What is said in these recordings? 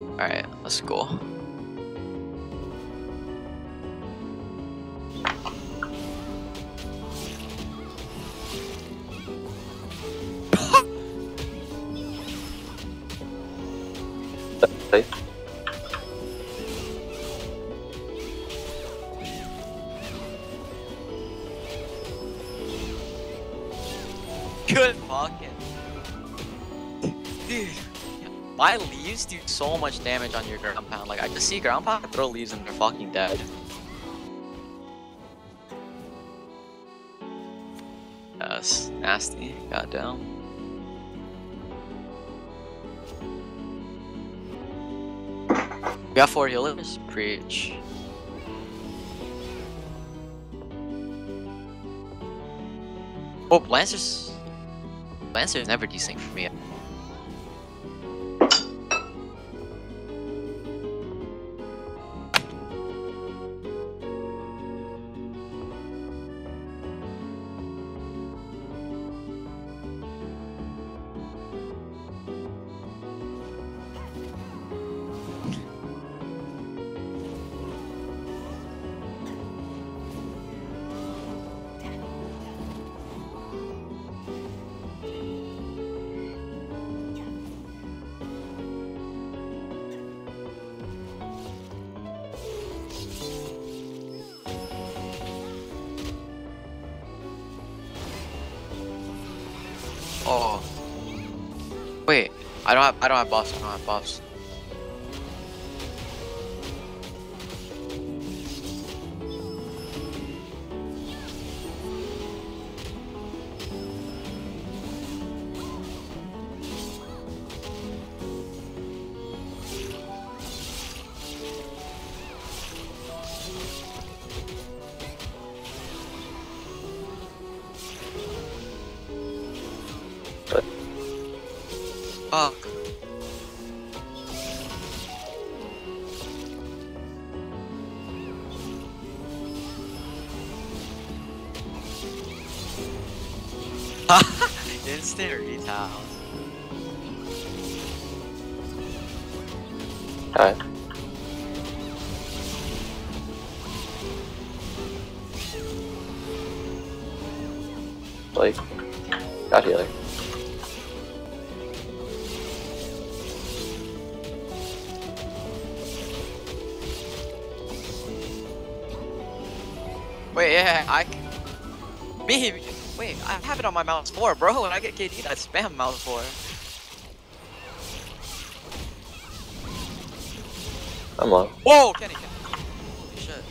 Alright, let's go. Đấy. Good fucking. Dude. My leaves do so much damage on your ground pound. Like, I just see ground pound throw leaves and they're fucking dead. That's nasty. Goddamn. We got four healers. Preach. Oh, Lancers. Lancer's never desync for me. Oh. Wait, I don't have I don't have buffs. I don't have buffs. Fuck. Instant retail. Alright. Blake. Got healing. Wait, yeah, I. Me. Wait, I have it on my mouse 4, bro. When I get KD, I spam mouse 4. I'm low. Whoa, Kenny, Kenny. Holy shit.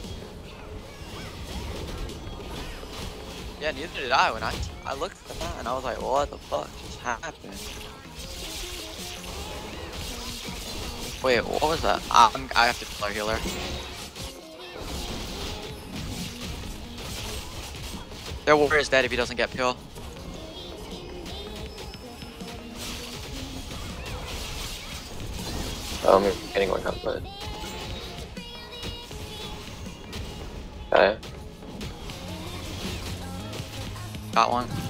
Yeah, neither did I when I I looked at that and I was like, what the fuck just happened? Wait, what was that? I'm, I have to kill our healer. Their warrior is dead if he doesn't get pill. Oh, I'm getting one up, but. Okay. Got one.